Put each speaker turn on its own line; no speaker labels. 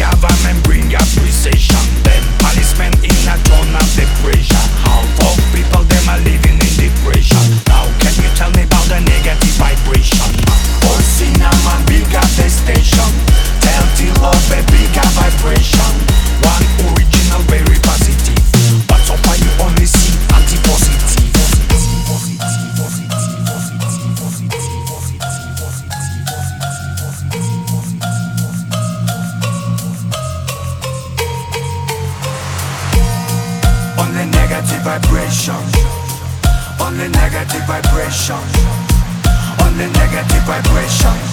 government bring a precision negative vibration. Only negative vibration. Only negative vibration